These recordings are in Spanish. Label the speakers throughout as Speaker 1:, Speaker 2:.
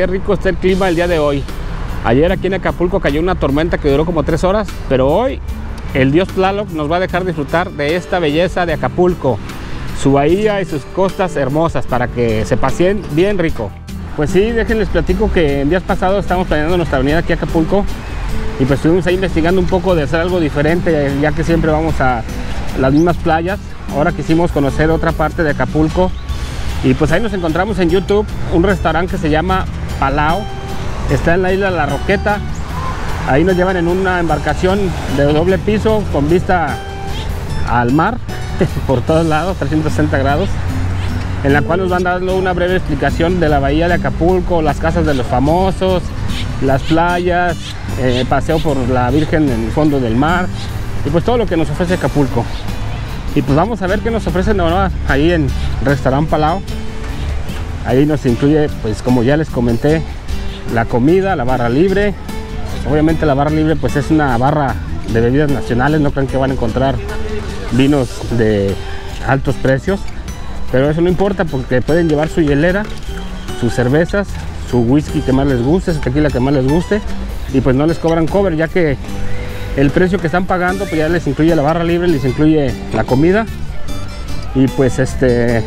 Speaker 1: qué rico está el clima el día de hoy. Ayer aquí en Acapulco cayó una tormenta que duró como tres horas, pero hoy el dios Tlaloc nos va a dejar disfrutar de esta belleza de Acapulco, su bahía y sus costas hermosas para que se paseen bien rico. Pues sí, déjenles platico que en días pasados estamos planeando nuestra avenida aquí a Acapulco y pues estuvimos ahí investigando un poco de hacer algo diferente, ya que siempre vamos a las mismas playas. Ahora quisimos conocer otra parte de Acapulco y pues ahí nos encontramos en YouTube un restaurante que se llama Palau. Está en la isla La Roqueta. Ahí nos llevan en una embarcación de doble piso con vista al mar por todos lados, 360 grados, en la cual nos van dando una breve explicación de la bahía de Acapulco, las casas de los famosos, las playas, eh, paseo por la Virgen en el fondo del mar y pues todo lo que nos ofrece Acapulco. Y pues vamos a ver qué nos ofrecen ahí en Restaurant Palau. Ahí nos incluye, pues como ya les comenté, la comida, la barra libre. Obviamente la barra libre pues es una barra de bebidas nacionales, no crean que van a encontrar vinos de altos precios. Pero eso no importa porque pueden llevar su hielera, sus cervezas, su whisky que más les guste, su tequila que más les guste. Y pues no les cobran cover ya que el precio que están pagando pues ya les incluye la barra libre, les incluye la comida y pues este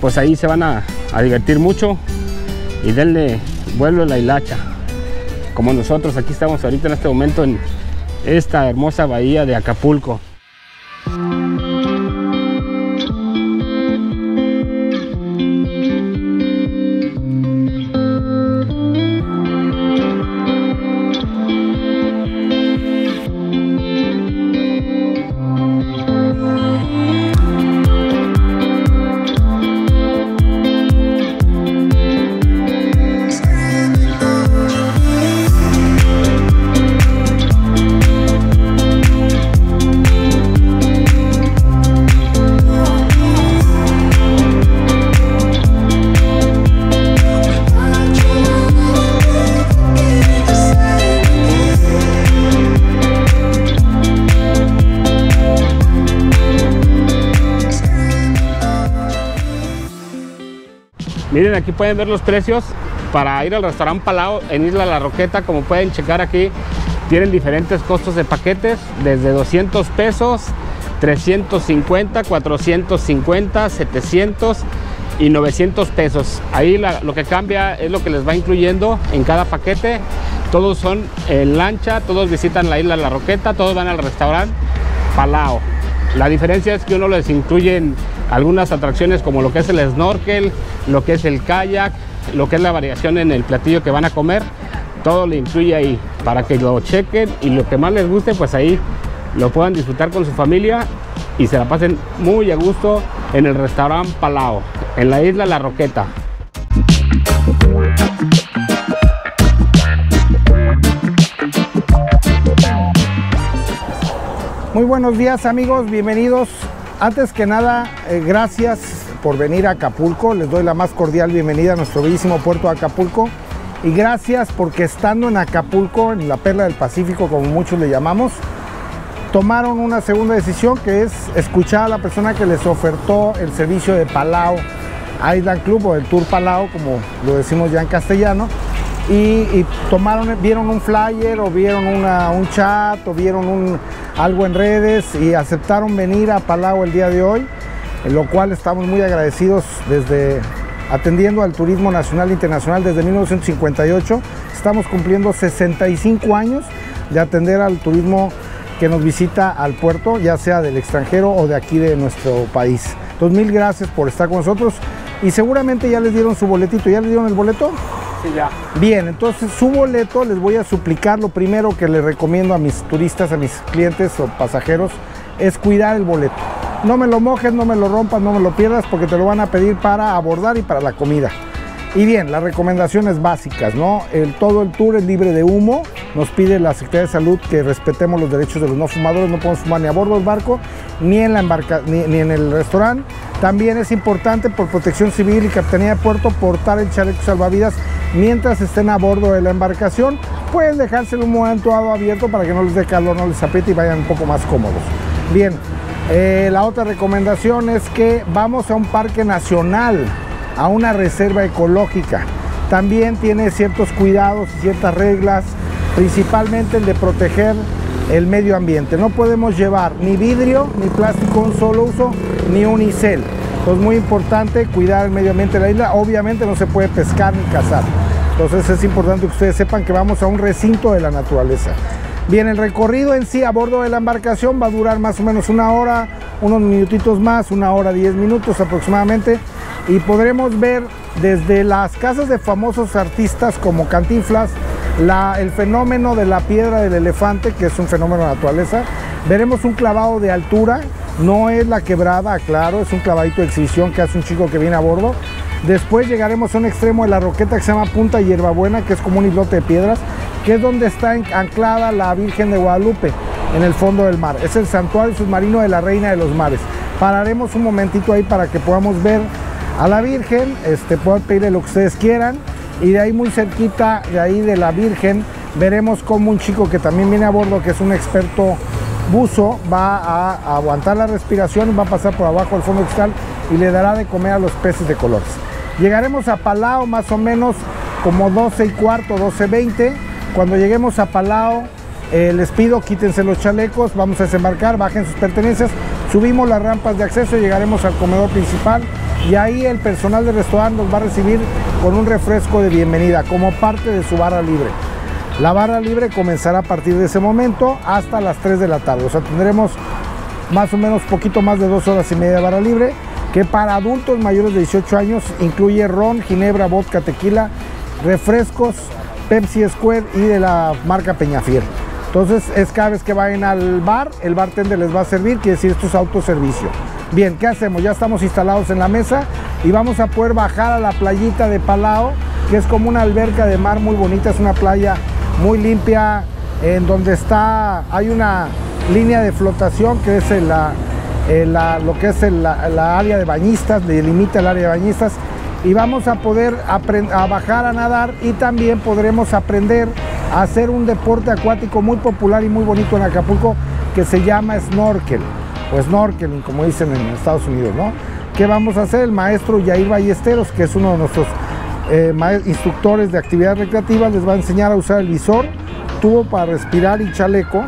Speaker 1: pues ahí se van a, divertir mucho y denle vuelo a la hilacha. Como nosotros aquí estamos ahorita en este momento en esta hermosa bahía de Acapulco Miren, aquí pueden ver los precios para ir al restaurante Palau en Isla La Roqueta. Como pueden checar aquí, tienen diferentes costos de paquetes, desde 200 pesos, 350, 450, 700 y 900 pesos. Ahí lo que cambia es lo que les va incluyendo en cada paquete. Todos son en lancha, todos visitan la isla La Roqueta, todos van al restaurante Palau. La diferencia es que uno les incluye algunas atracciones como lo que es el snorkel, lo que es el kayak, lo que es la variación en el platillo que van a comer, todo le incluye ahí para que lo chequen y lo que más les guste pues ahí lo puedan disfrutar con su familia y se la pasen muy a gusto en el restaurante Palau, en la isla La Roqueta.
Speaker 2: Muy buenos días amigos, bienvenidos. Antes que nada, eh, gracias por venir a Acapulco. Les doy la más cordial bienvenida a nuestro bellísimo puerto de Acapulco. Y gracias porque estando en Acapulco, en la perla del Pacífico, como muchos le llamamos, tomaron una segunda decisión que es escuchar a la persona que les ofertó el servicio de Palau Island Club o el Tour Palau, como lo decimos ya en castellano. Y, tomaron, vieron un flyer o vieron un chat o vieron un, algo en redes y aceptaron venir a Palau el día de hoy, en lo cual estamos muy agradecidos desde atendiendo al turismo nacional e internacional desde 1958. Estamos cumpliendo 65 años de atender al turismo que nos visita al puerto, ya sea del extranjero o de aquí de nuestro país. Entonces, mil gracias por estar con nosotros y seguramente ya les dieron su boletito. ¿Ya les dieron el boleto? Bien, entonces su boleto les voy a suplicar lo primero que les recomiendo a mis turistas, a mis clientes o pasajeros, es cuidar el boleto. No me lo mojes, no me lo rompas, no me lo pierdas porque te lo van a pedir para abordar y para la comida. Y bien, las recomendaciones básicas, ¿no? Todo el tour es libre de humo. Nos pide la Secretaría de Salud que respetemos los derechos de los no fumadores. No podemos fumar ni a bordo del barco, ni en, la embarca, ni, en el restaurante. También es importante por protección civil y Capitanía de Puerto portar el chaleco salvavidas mientras estén a bordo de la embarcación. Pueden dejárselo un momento abierto para que no les dé calor, no les apriete y vayan un poco más cómodos. Bien, eh, la otra recomendación es que vamos a un parque nacional a una reserva ecológica. también tiene ciertos cuidados y ciertas reglas, principalmente el de proteger el medio ambiente. No podemos llevar ni vidrio, ni plástico un solo uso, ni unicel. Entonces muy importante cuidar el medio ambiente de la isla. Obviamente no se puede pescar ni cazar. Entonces es importante que ustedes sepan que vamos a un recinto de la naturaleza. Bien, el recorrido en sí a bordo de la embarcación va a durar más o menos una hora, unos minutitos más, una hora, diez minutos aproximadamente. Y podremos ver desde las casas de famosos artistas como Cantinflas, el fenómeno de la piedra del elefante, que es un fenómeno de naturaleza. Veremos un clavado de altura, no es la quebrada, claro, es un clavadito de exhibición que hace un chico que viene a bordo. Después llegaremos a un extremo de la roqueta que se llama Punta Hierbabuena, que es como un islote de piedras, que es donde está anclada la Virgen de Guadalupe, en el fondo del mar. Es el santuario submarino de la Reina de los Mares. Pararemos un momentito ahí para que podamos ver a la Virgen, este, puedan pedirle lo que ustedes quieran y de ahí muy cerquita, de ahí de la Virgen, veremos como un chico que también viene a bordo, que es un experto buzo, va a aguantar la respiración va a pasar por abajo del fondo cristal y le dará de comer a los peces de colores. Llegaremos a Palao más o menos como 12 y cuarto, 12.20. Cuando lleguemos a Palao, eh, les pido quítense los chalecos, vamos a desembarcar, bajen sus pertenencias, subimos las rampas de acceso llegaremos al comedor principal y ahí el personal del restaurante nos va a recibir con un refresco de bienvenida como parte de su barra libre. La barra libre comenzará a partir de ese momento hasta las 3 de la tarde. O sea, tendremos más o menos poquito más de dos horas y media de barra libre, que para adultos mayores de 18 años incluye ron, ginebra, vodka, tequila, refrescos, Pepsi Square y de la marca Peñafiel. Entonces es cada vez que vayan al bar, el bartender les va a servir, quiere decir esto es autoservicio. Bien, ¿qué hacemos? Ya estamos instalados en la mesa y vamos a poder bajar a la playita de Palao, que es como una alberca de mar muy bonita, es una playa muy limpia, en donde está, hay una línea de flotación que es la, lo que es la área de bañistas, delimita el área de bañistas, y vamos a poder a bajar a nadar y también podremos aprender a hacer un deporte acuático muy popular y muy bonito en Acapulco que se llama snorkel o snorkeling, como dicen en Estados Unidos, ¿no? ¿Qué vamos a hacer? El maestro Yair Ballesteros, que es uno de nuestros eh, instructores de actividades recreativas, les va a enseñar a usar el visor, tubo para respirar y chaleco.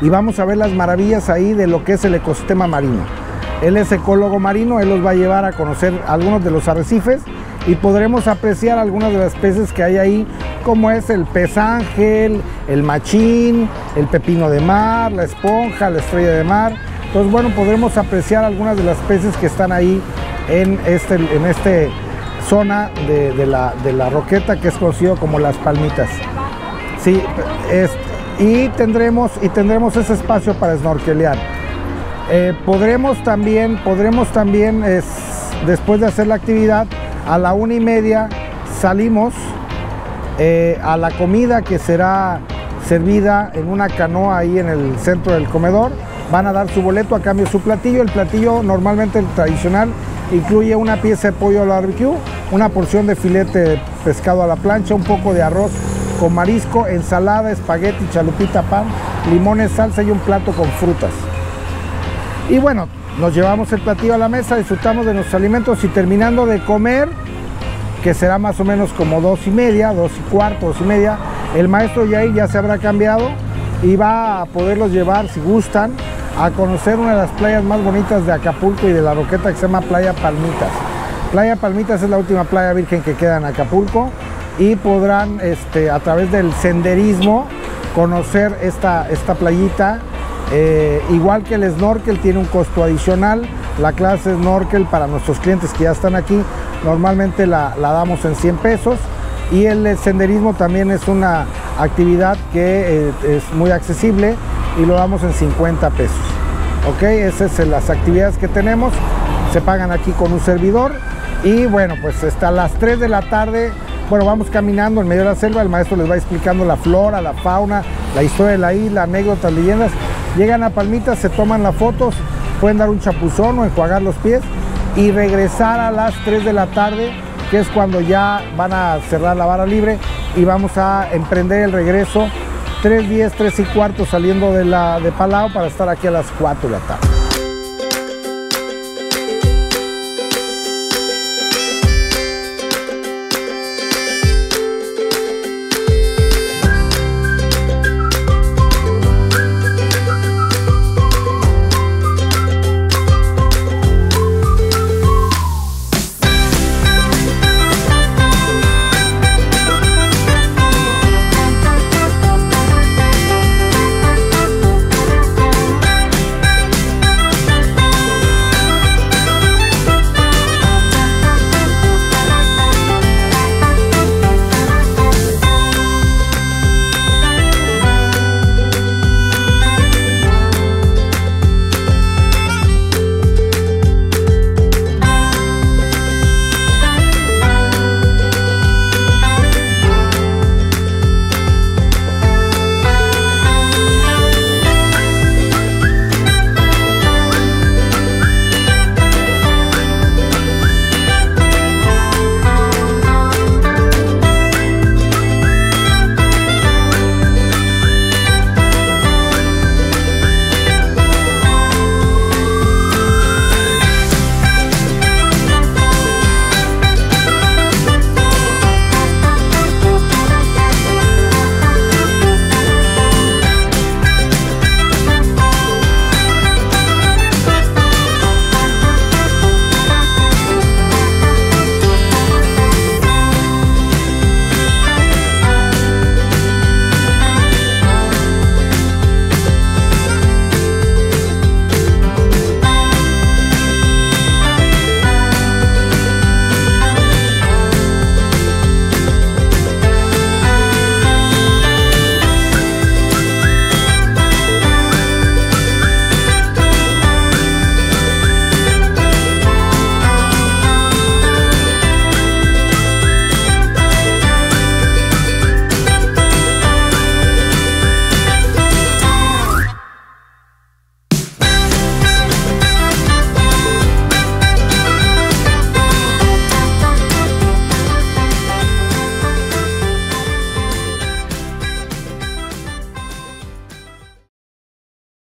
Speaker 2: Y vamos a ver las maravillas ahí de lo que es el ecosistema marino. Él es ecólogo marino, él los va a llevar a conocer algunos de los arrecifes y podremos apreciar algunas de las especies que hay ahí, como es el pez ángel, el machín, el pepino de mar, la esponja, la estrella de mar. Entonces, bueno, podremos apreciar algunas de las especies que están ahí en este, en este zona de, la, de la roqueta que es conocido como las palmitas. Sí, y, tendremos, y tendremos ese espacio para snorkelear. Eh, podremos también, podremos también es, después de hacer la actividad, a la una y media salimos eh, a la comida que será servida en una canoa ahí en el centro del comedor. Van a dar su boleto a cambio de su platillo. El platillo normalmente el tradicional incluye una pieza de pollo al barbecue, una porción de filete pescado a la plancha, un poco de arroz con marisco, ensalada, espagueti, chalupita, pan, limones, salsa y un plato con frutas. Y bueno, nos llevamos el platillo a la mesa, disfrutamos de nuestros alimentos y terminando de comer, que será más o menos como dos y media, dos y cuarto, dos y media, el maestro Yair ya se habrá cambiado y va a poderlos llevar, si gustan, a conocer una de las playas más bonitas de Acapulco y de la Roqueta que se llama Playa Palmitas. Playa Palmitas es la última playa virgen que queda en Acapulco y podrán este, a través del senderismo conocer esta, esta playita eh, igual que el snorkel tiene un costo adicional, la clase snorkel para nuestros clientes que ya están aquí, normalmente la, damos en 100 pesos. Y el senderismo también es una actividad que eh, es muy accesible y lo damos en 50 pesos. Ok, esas son las actividades que tenemos, se pagan aquí con un servidor. Y bueno, pues hasta las 3 de la tarde, bueno, vamos caminando en medio de la selva, el maestro les va explicando la flora, la fauna, la historia de la isla, anécdotas, leyendas Llegan a Palmitas, se toman las fotos, pueden dar un chapuzón o enjuagar los pies y regresar a las 3 de la tarde, que es cuando ya van a cerrar la vara libre y vamos a emprender el regreso 3, 10, 3 y cuarto saliendo de, la, de Palau para estar aquí a las 4 de la tarde.